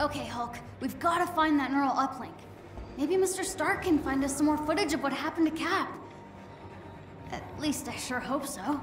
Okay, Hulk, we've got to find that neural uplink. Maybe Mr. Stark can find us some more footage of what happened to Cap. At least I sure hope so.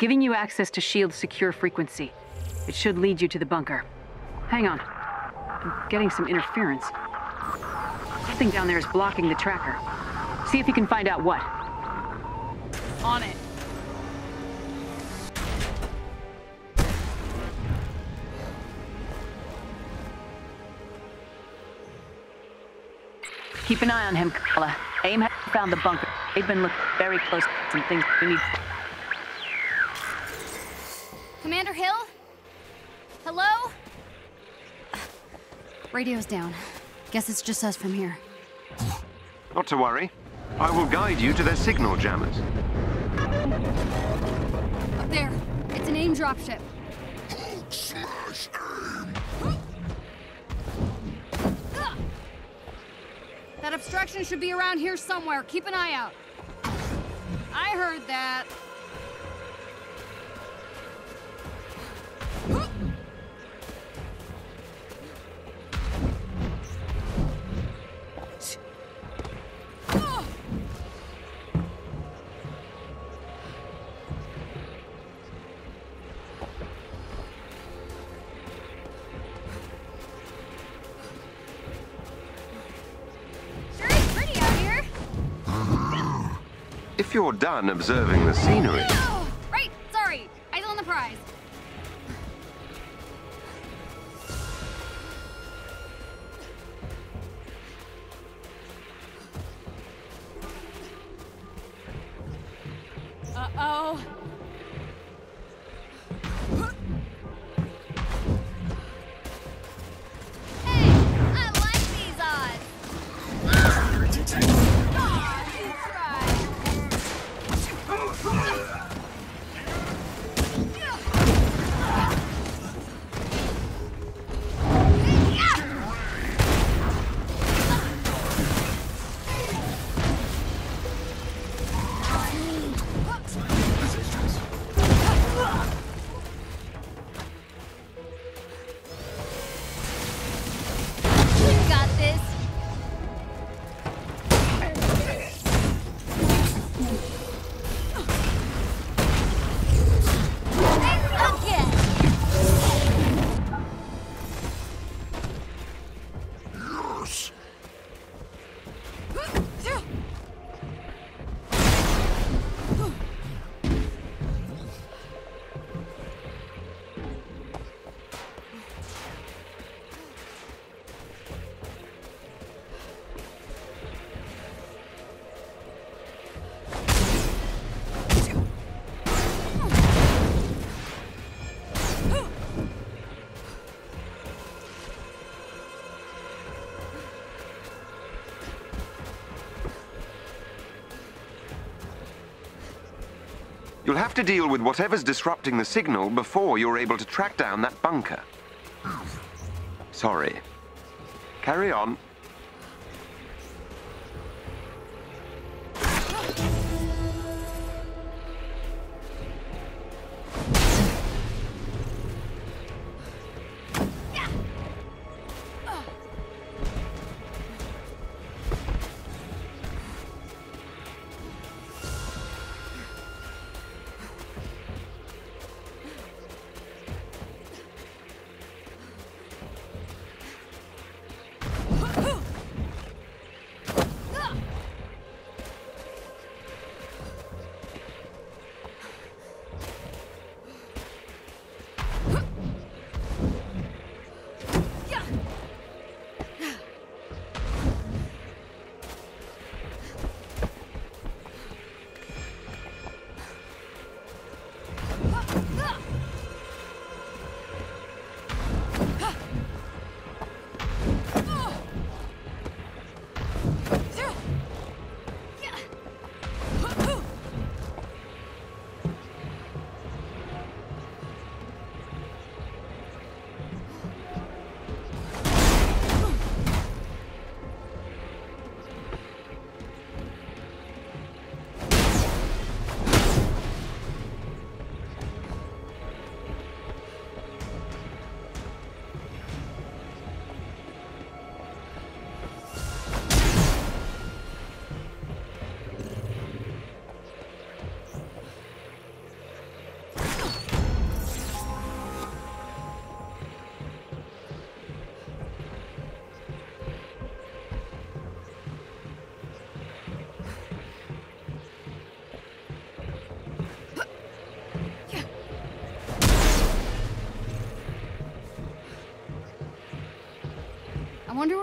Giving you access to SHIELD's secure frequency. It should lead you to the bunker. Hang on. I'm getting some interference. Something down there is blocking the tracker. See if you can find out what. On it. Keep an eye on him, Kamala. AIM has found the bunker. They've been looking very close at some things we need. Hill? Hello? Radio's down. Guess it's just us from here. Not to worry. I will guide you to their signal jammers. Up There. It's an AIM dropship. That obstruction should be around here somewhere. Keep an eye out. I heard that. If you're done observing the scenery, you'll have to deal with whatever's disrupting the signal before you're able to track down that bunker. Sorry. Carry on.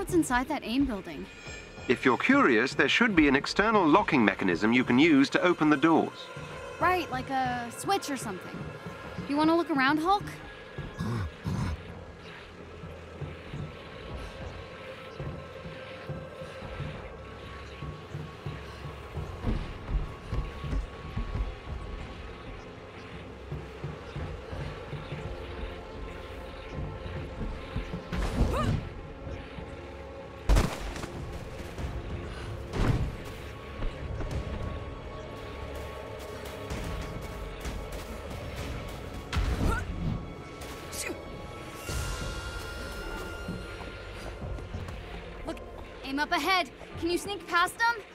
What's inside that AIM building. If you're curious, there should be an external locking mechanism you can use to open the doors. Right, like a switch or something. You want to look around, Hulk? Up ahead. Can you sneak past them?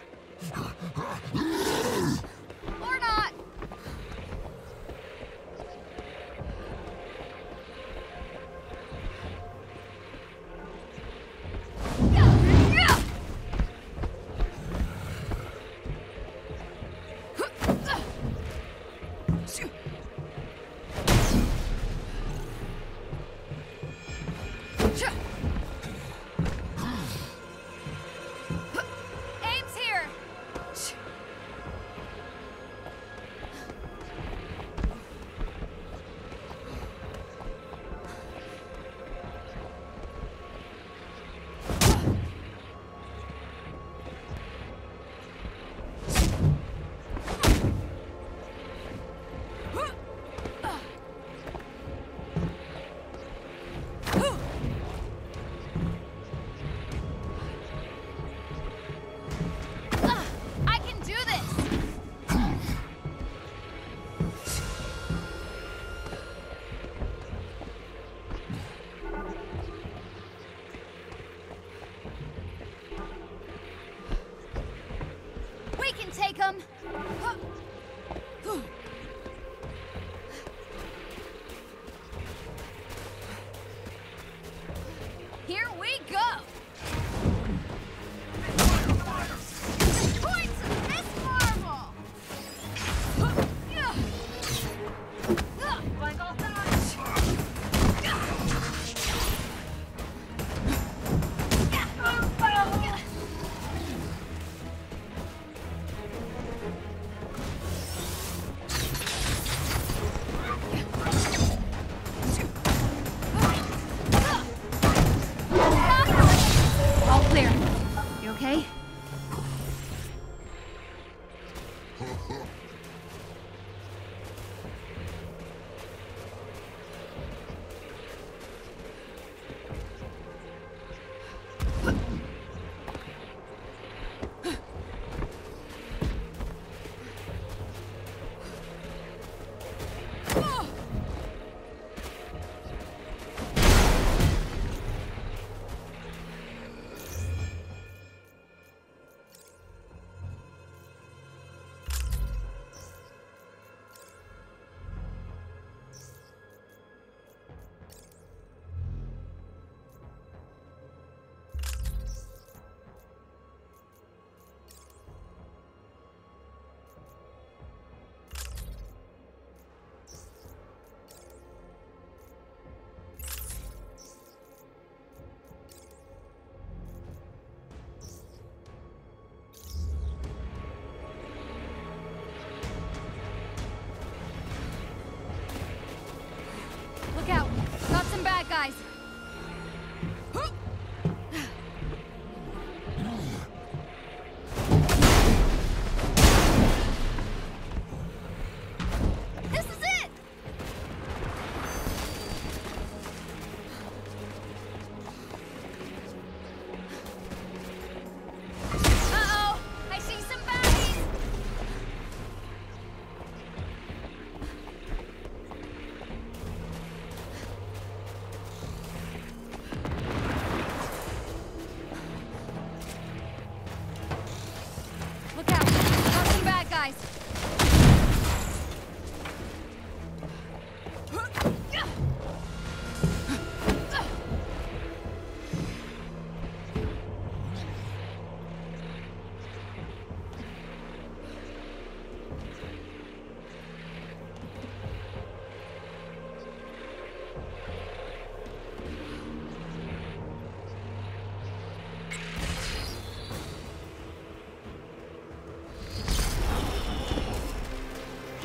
Take them.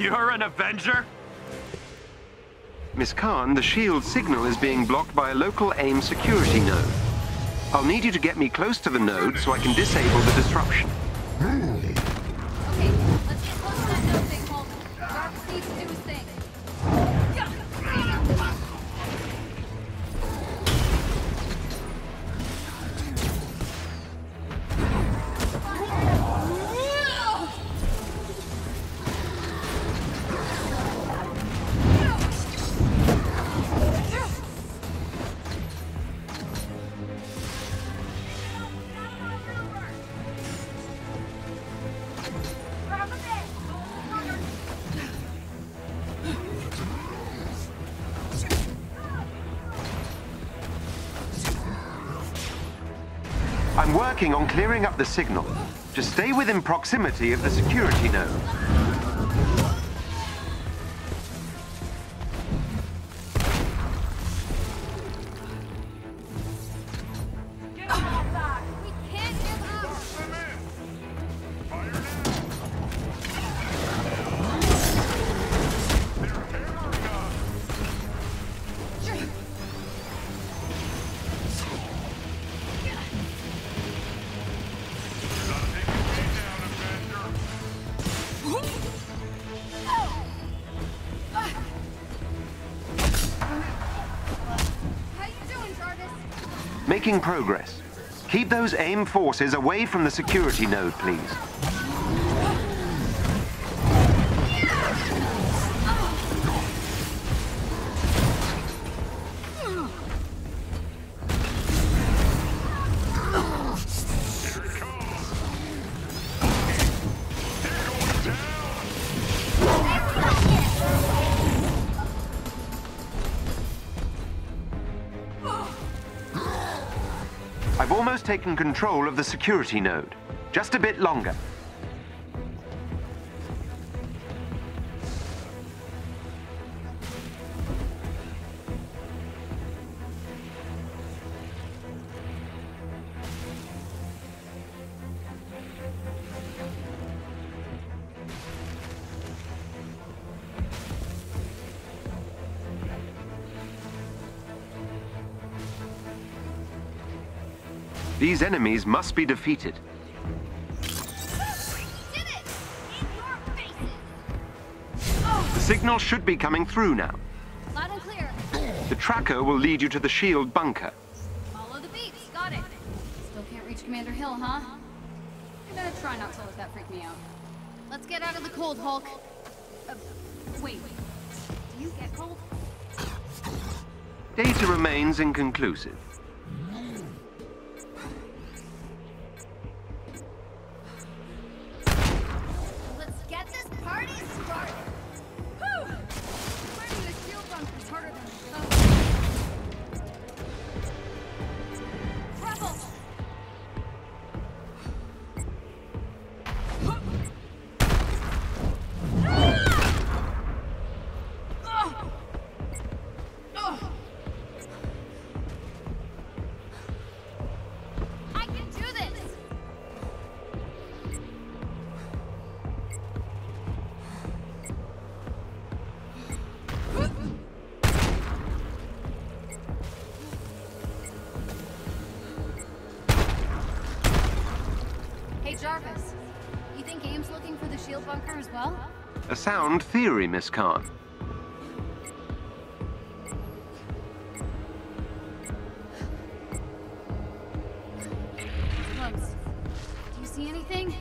You're an Avenger? Miss Khan, the SHIELD signal is being blocked by a local AIM security node. I'll need you to get me close to the node so I can disable the disruption. Working on clearing up the signal. Just stay within proximity of the security node. Making progress. Keep those AIM forces away from the security node, please. Taken control of the security node. Just a bit longer. These enemies must be defeated. Did it! In your faces! The signal should be coming through now. Loud and clear. The tracker will lead you to the SHIELD bunker. Follow the beeps. Got it. Still can't reach Commander Hill, huh? I'm gonna try not to let that freak me out. Let's get out of the cold, Hulk. Uh, wait. Do you get cold? Data remains inconclusive. Shield as well? A sound theory, Miss Khan. Close. Do you see anything?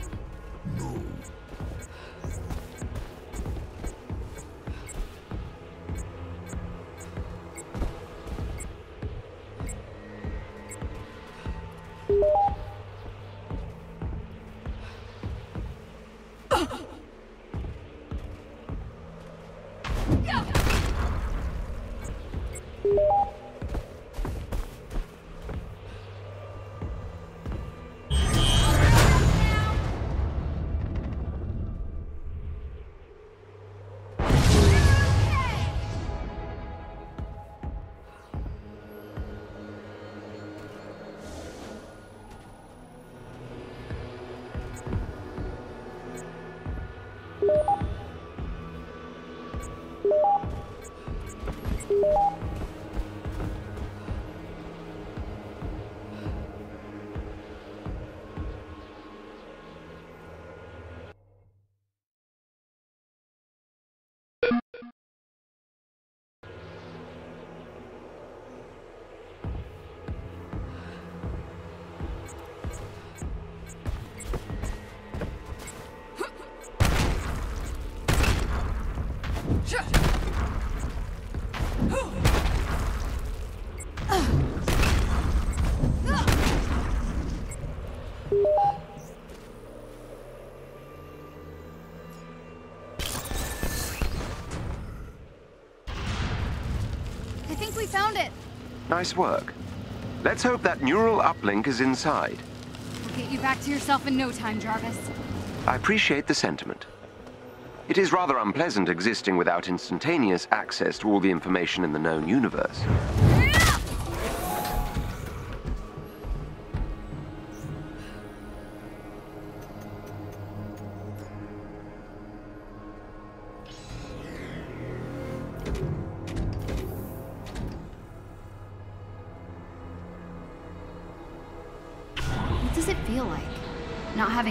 I think we found it. Nice work. Let's hope that neural uplink is inside. We'll get you back to yourself in no time, Jarvis. I appreciate the sentiment. It is rather unpleasant existing without instantaneous access to all the information in the known universe.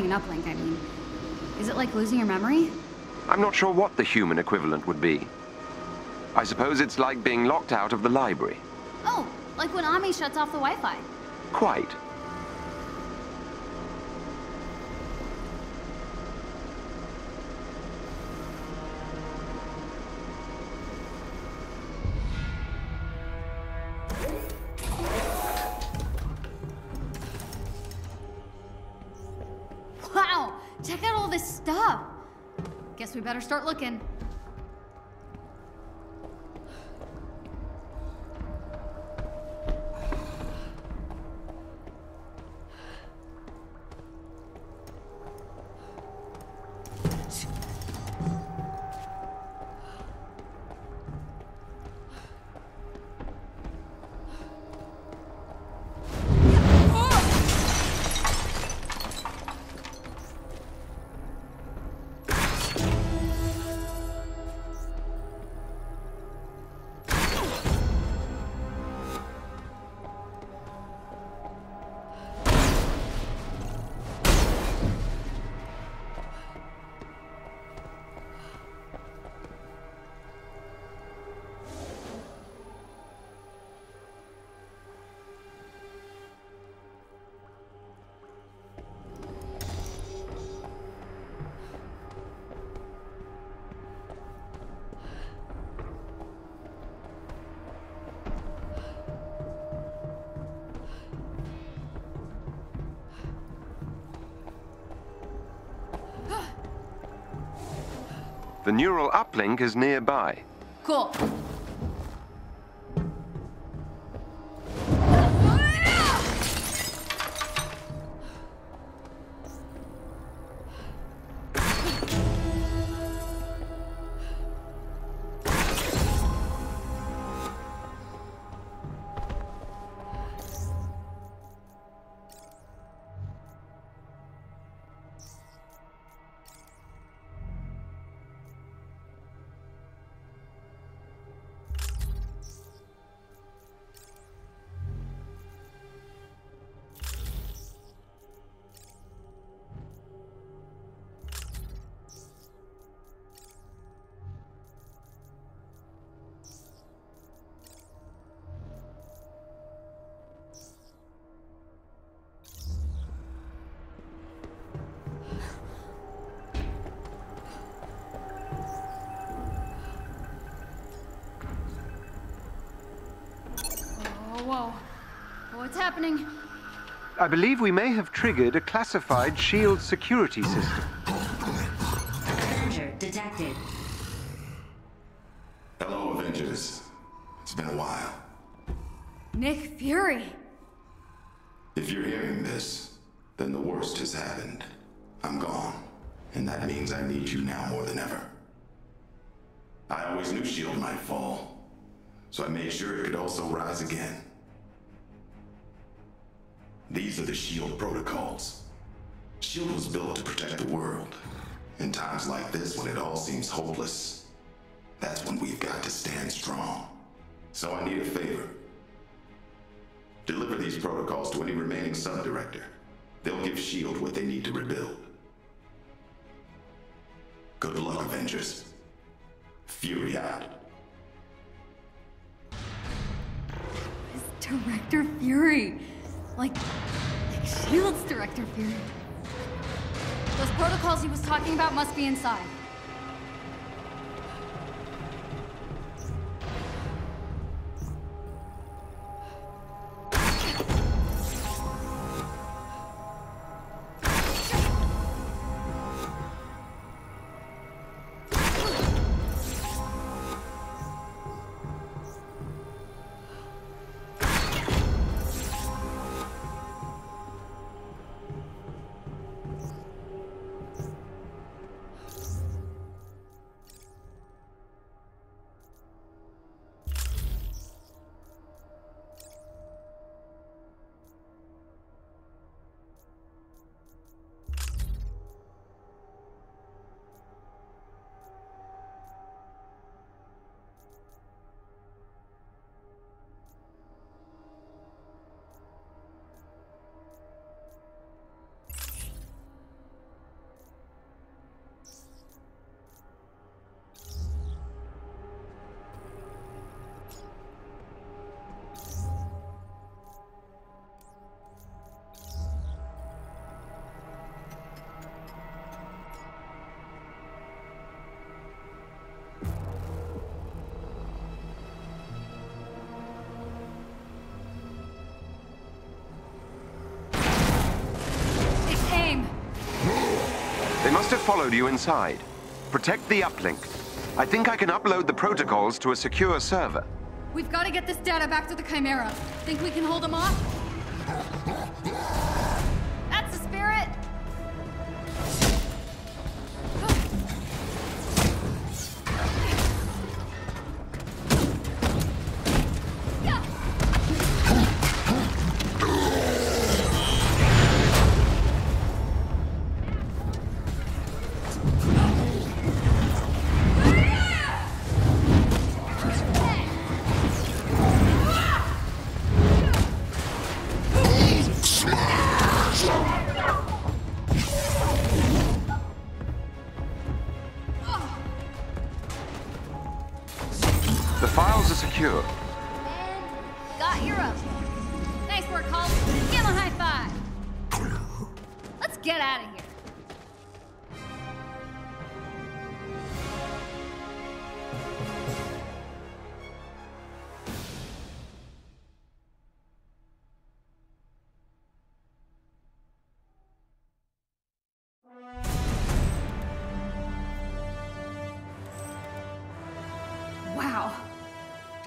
An uplink, I mean. Is it like losing your memory? I'm not sure what the human equivalent would be. I suppose it's like being locked out of the library. Oh, like when Ami shuts off the Wi-Fi. Quite. Start looking. The neural uplink is nearby. Cool. What's happening? I believe we may have triggered a classified SHIELD security system. Danger detected. Hello, Avengers. It's been a while. Nick Fury. If you're hearing this, then the worst has happened. I'm gone. And that means I need you now more than ever. I always knew S.H.I.E.L.D. might fall, so I made sure it could also rise again. These are the S.H.I.E.L.D. protocols. S.H.I.E.L.D. was built to protect the world. In times like this, when it all seems hopeless, that's when we've got to stand strong. So I need a favor. Deliver these protocols to any remaining sub-director. They'll give S.H.I.E.L.D. what they need to rebuild. Good luck, Avengers. Fury out. Director Fury. Like, like S.H.I.E.L.D.'s Director Fury. Those protocols he was talking about must be inside. Must have followed you inside. Protect the uplink. I think I can upload the protocols to a secure server. We've got to get this data back to the Chimera. Think we can hold them off?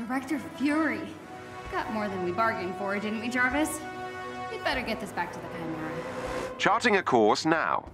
Director Fury. Got more than we bargained for, didn't we, Jarvis? We'd better get this back to the Chimera. Charting a course now.